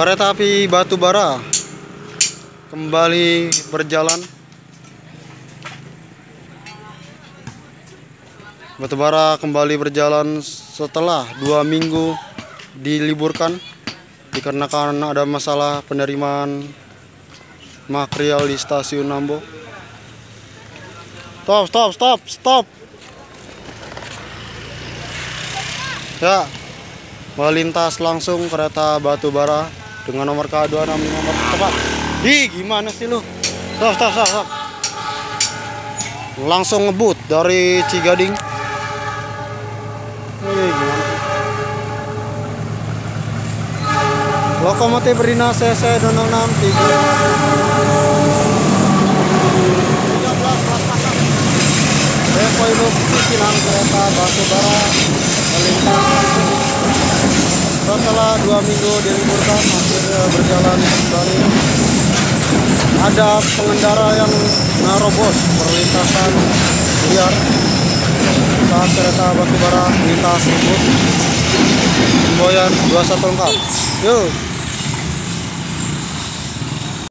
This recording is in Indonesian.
Kereta api Batubara kembali berjalan. Batubara kembali berjalan setelah dua minggu diliburkan dikarenakan ada masalah penerimaan material di stasiun Nambo. Stop, stop, stop, stop. Ya, melintas langsung kereta Batubara dengan nomor K26 nomor tepat. Ih, gimana sih lu? Stop, stop, stop, stop. Langsung ngebut dari Cigading. Ih, gimana sih? Lokomotif Rina CC 266 Depo Induk pimpinan kereta Batubara setelah dua minggu diliburkan akhirnya berjalan kembali ada pengendara yang merobos perlintasan liar. Saat kereta batubara lintas rebut Semboyan 21 lengkap. Yuk